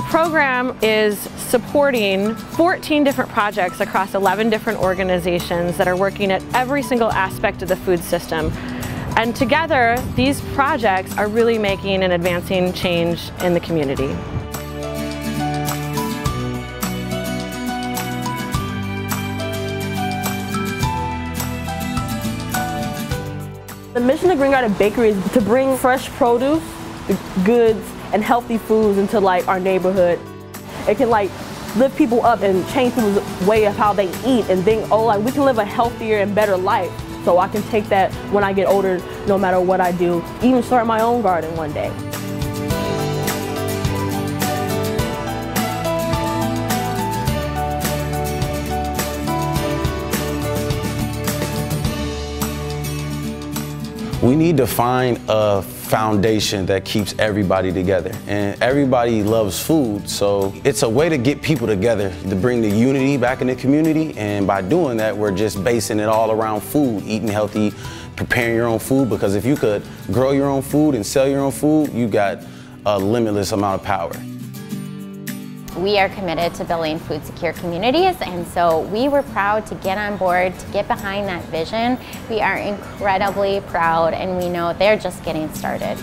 program is supporting 14 different projects across 11 different organizations that are working at every single aspect of the food system. And together, these projects are really making and advancing change in the community. The mission of Green Garden Bakery is to bring fresh produce, goods, and healthy foods into like our neighborhood. It can like lift people up and change people's way of how they eat and think, oh, like we can live a healthier and better life. So I can take that when I get older, no matter what I do, even start my own garden one day. We need to find a foundation that keeps everybody together. And everybody loves food, so it's a way to get people together, to bring the unity back in the community. And by doing that, we're just basing it all around food, eating healthy, preparing your own food, because if you could grow your own food and sell your own food, you got a limitless amount of power. We are committed to building food secure communities and so we were proud to get on board, to get behind that vision. We are incredibly proud and we know they're just getting started.